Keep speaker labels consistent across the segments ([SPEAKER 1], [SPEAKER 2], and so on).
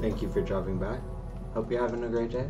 [SPEAKER 1] Thank you for dropping by. Hope you're having a great day.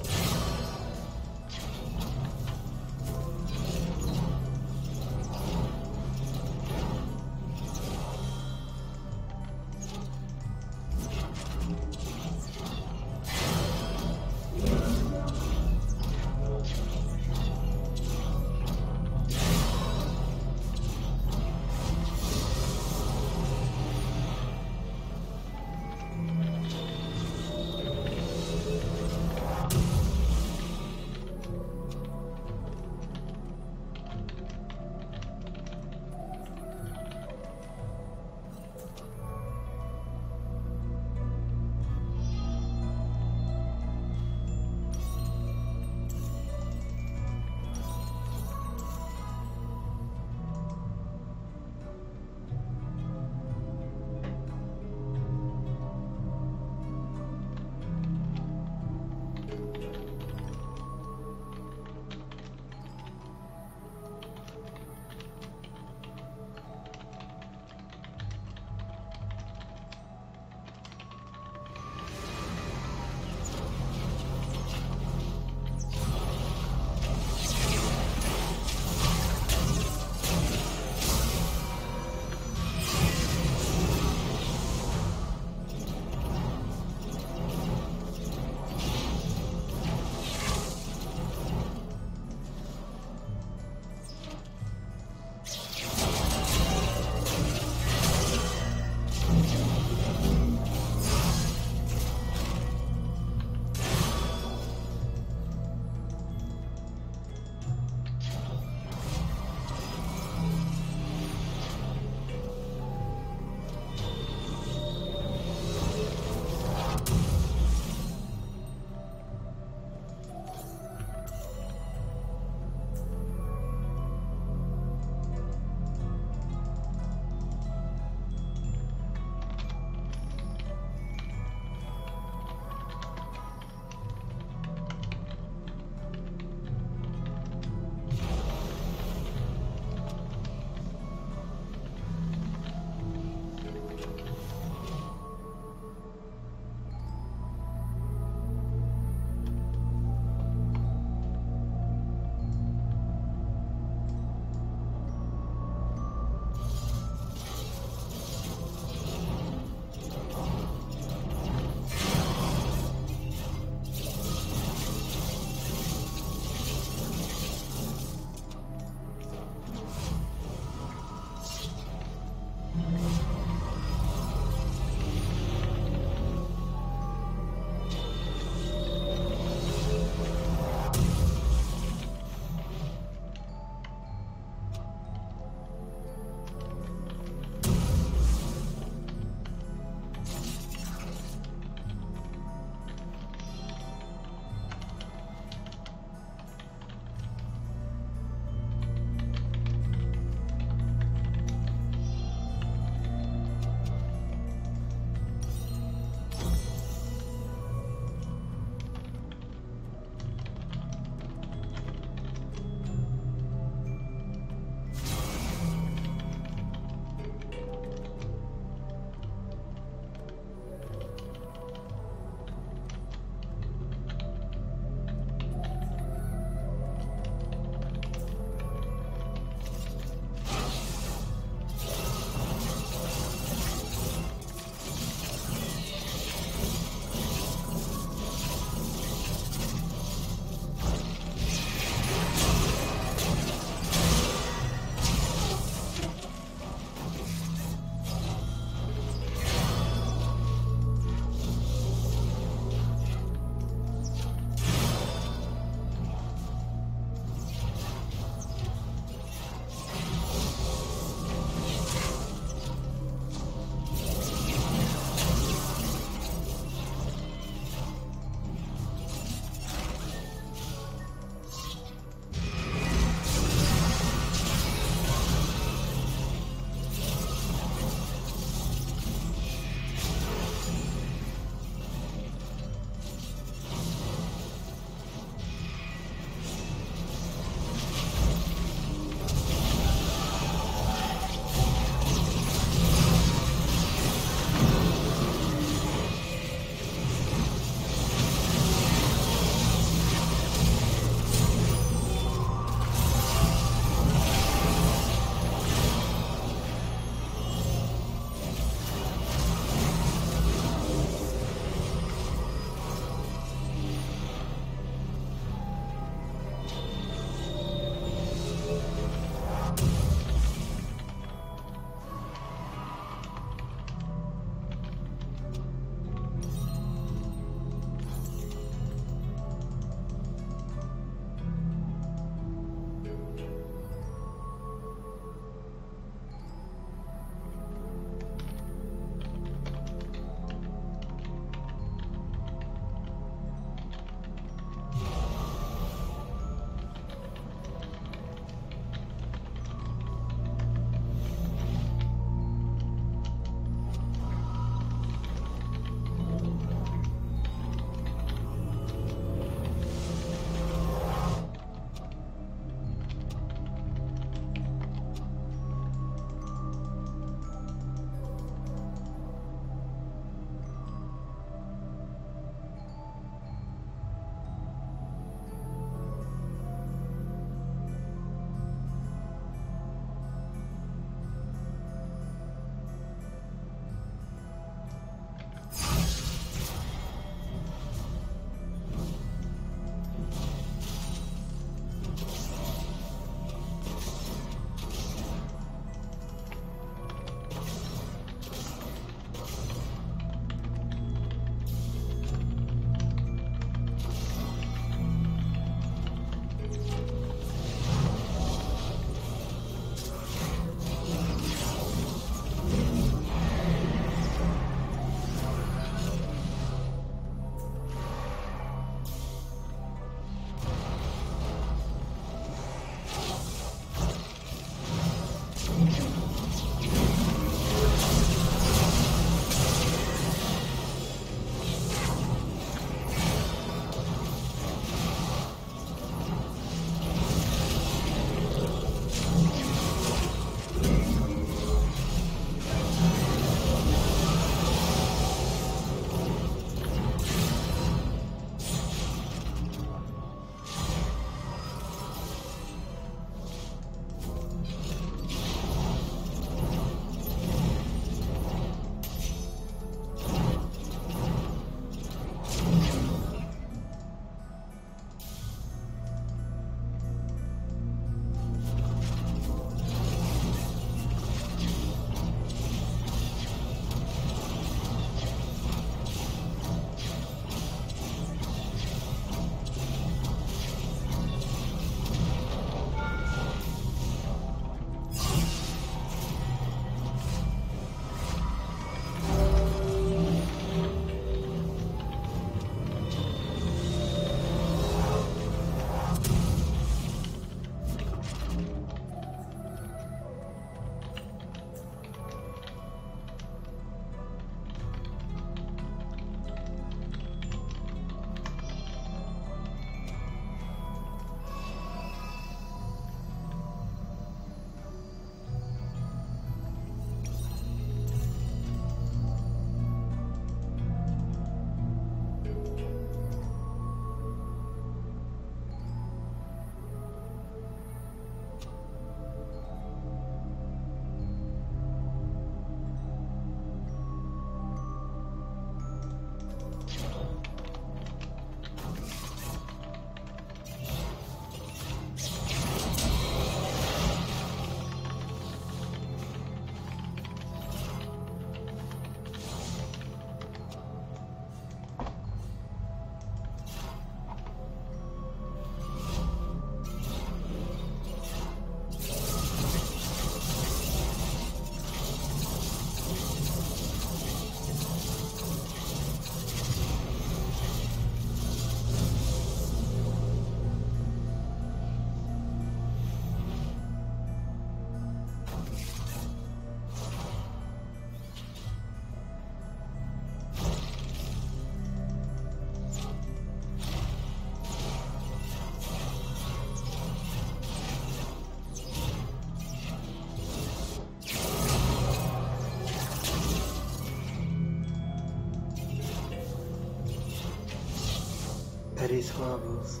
[SPEAKER 1] Petty squabbles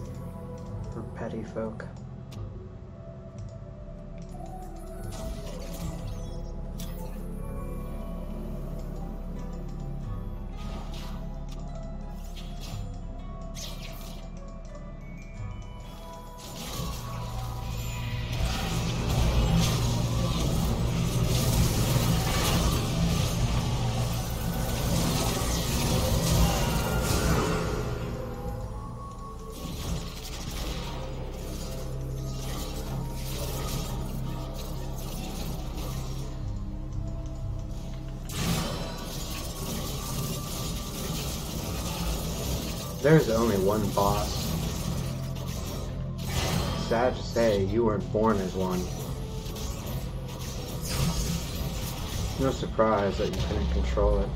[SPEAKER 1] for petty folk. There's only one boss. Sad to say, you weren't born as one. No surprise that you couldn't control it.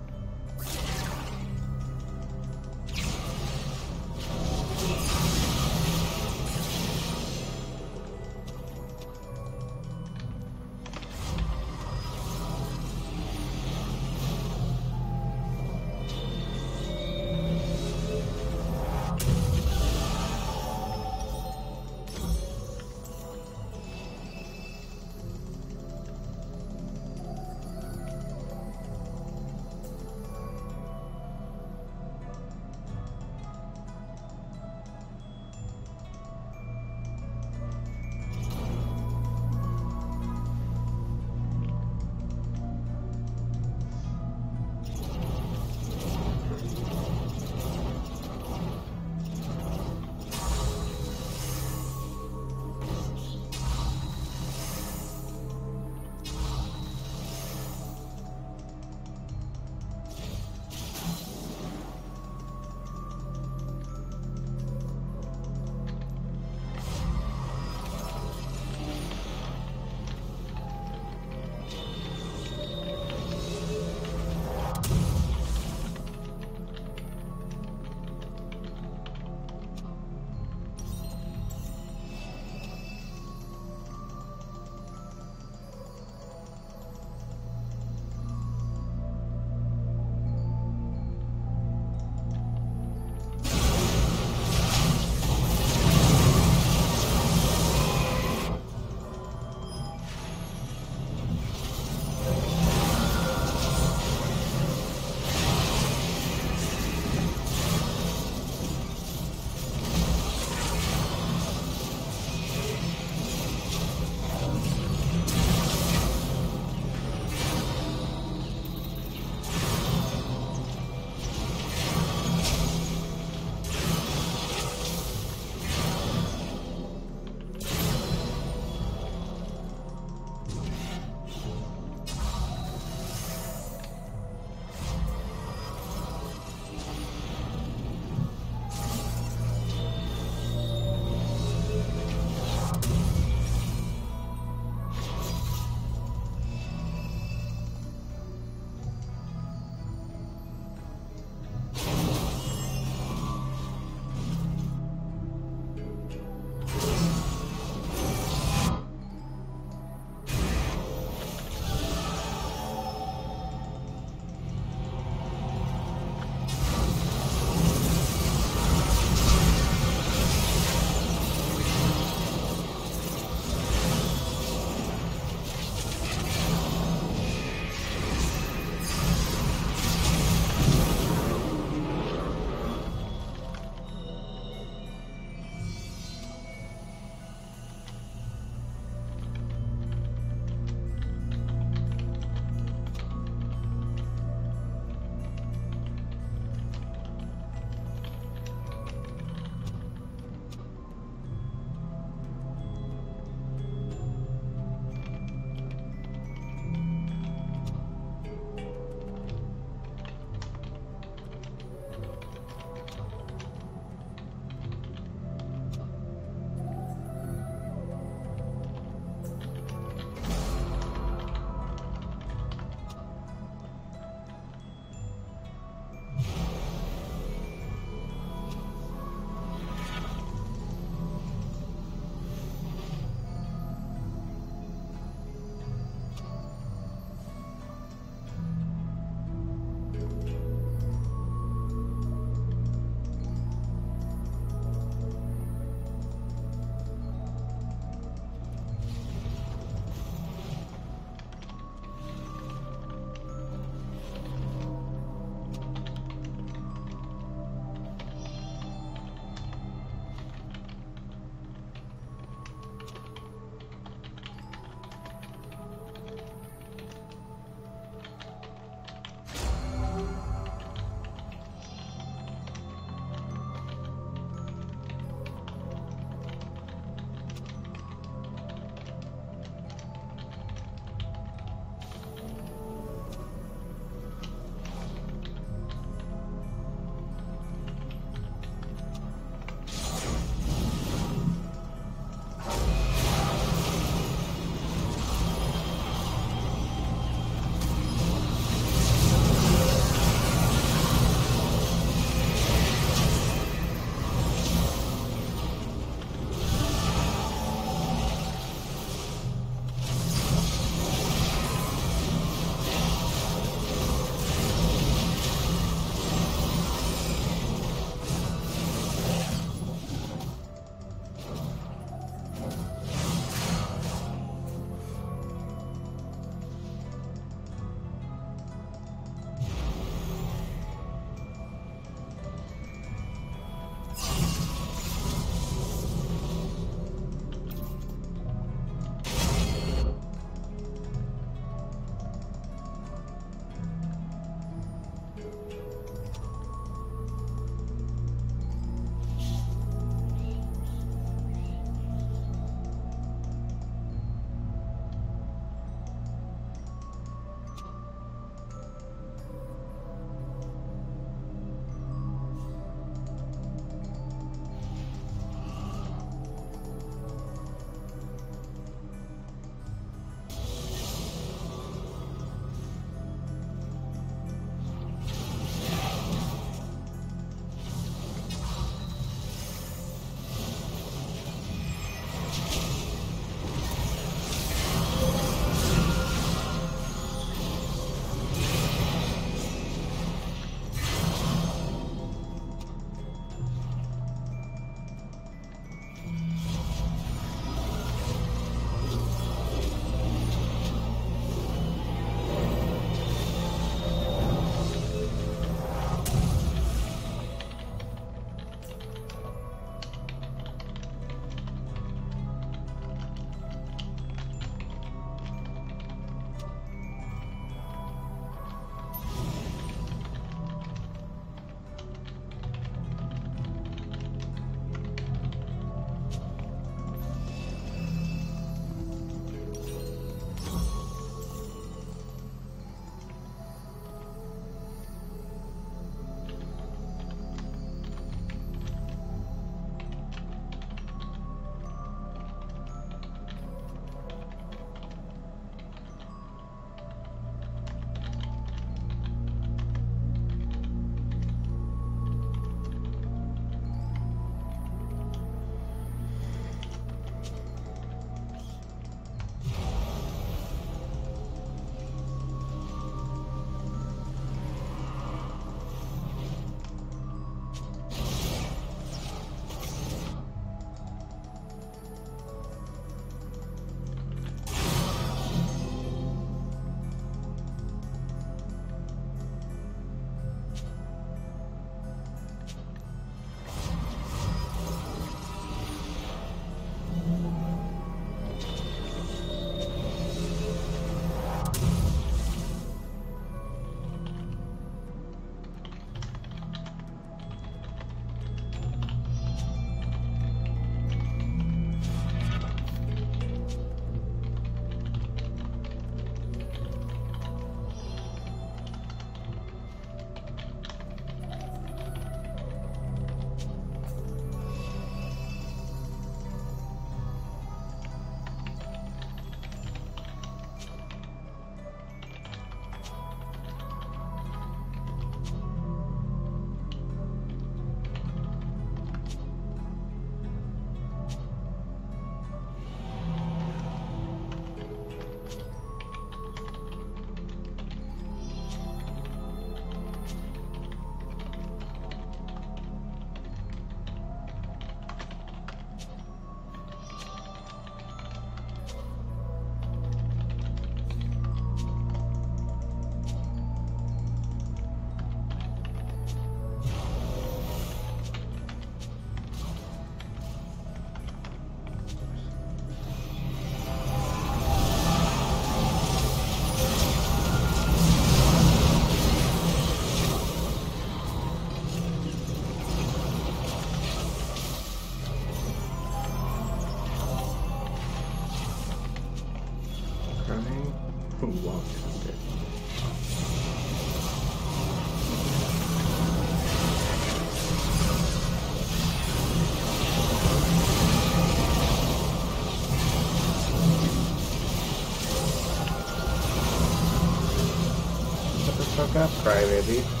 [SPEAKER 1] Up, crybaby.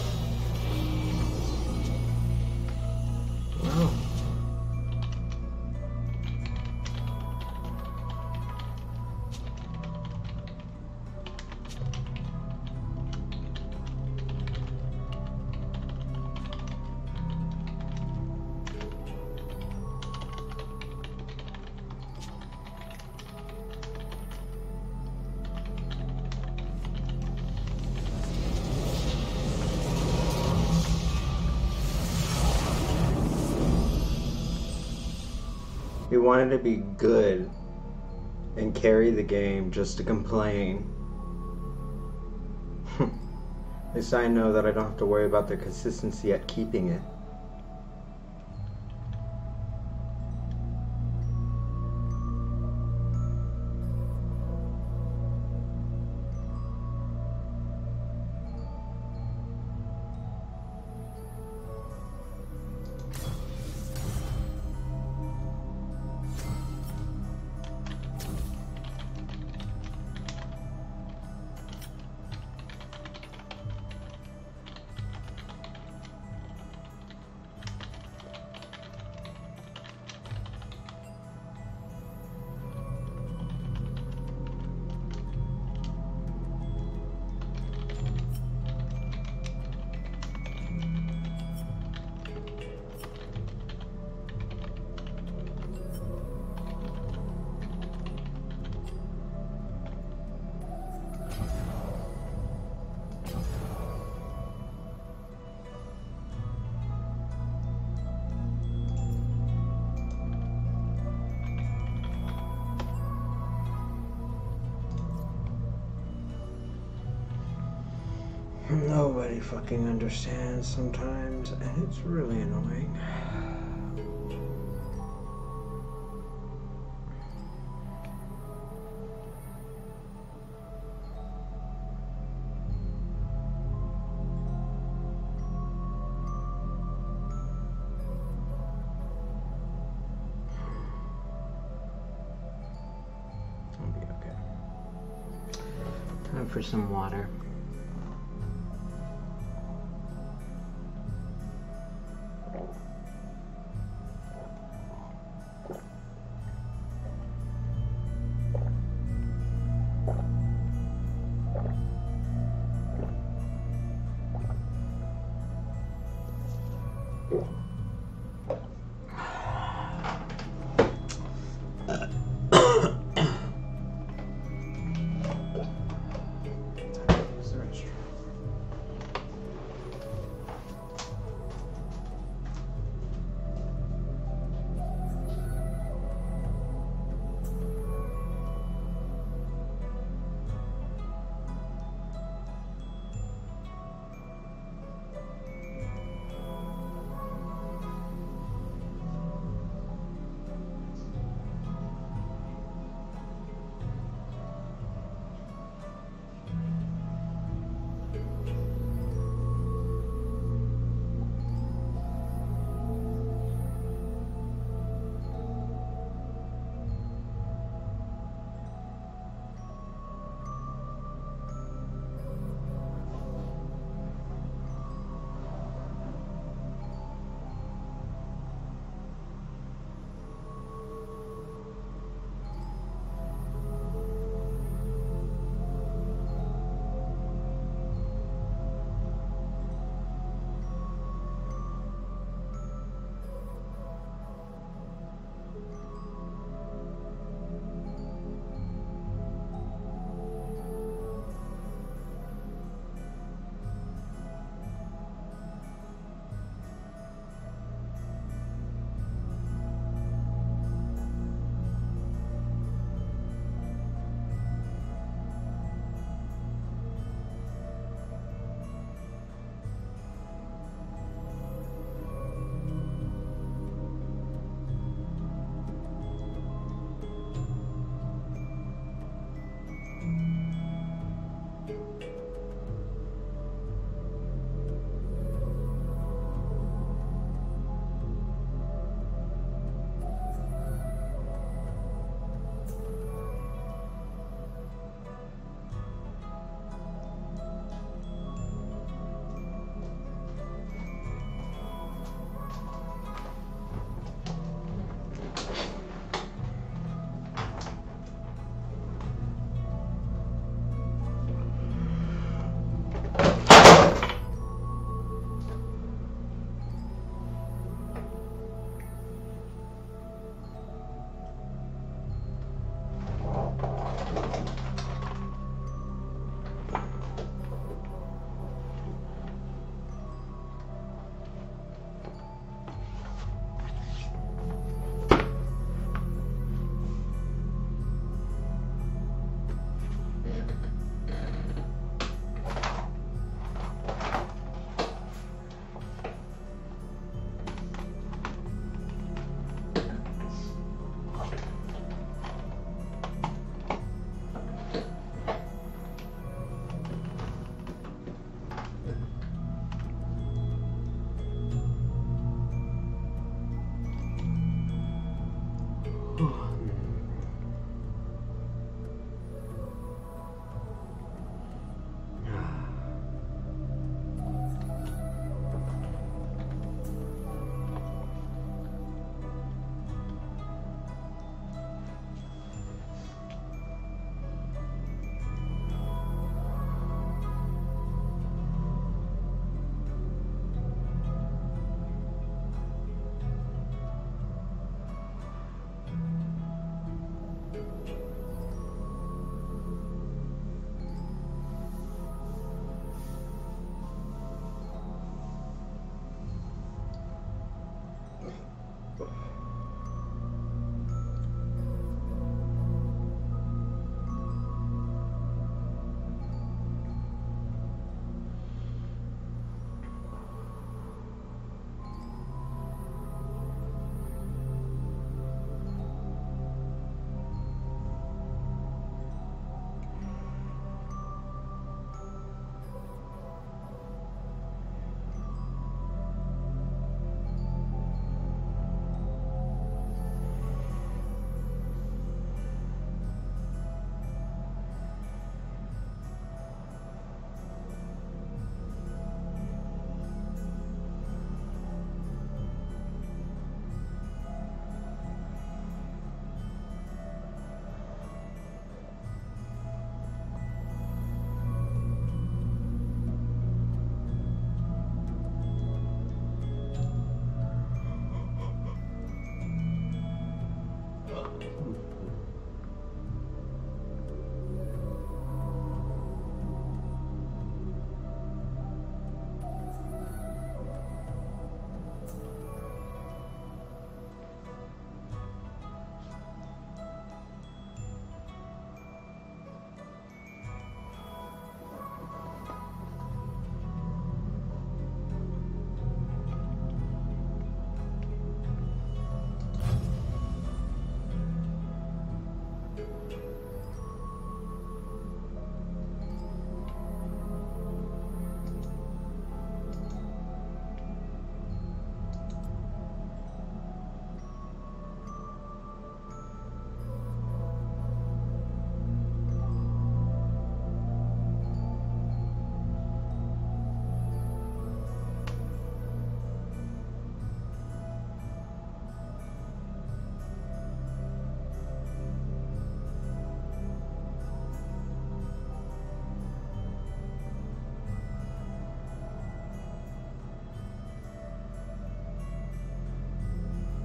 [SPEAKER 1] Wanted to be good and carry the game just to complain. At least I know that I don't have to worry about the consistency at keeping it. Nobody fucking understands sometimes, and it's really annoying. For some water.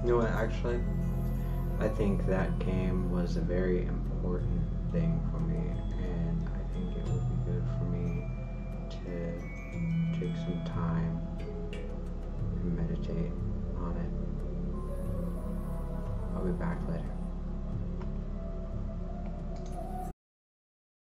[SPEAKER 1] You know what? Actually, I think that game was a very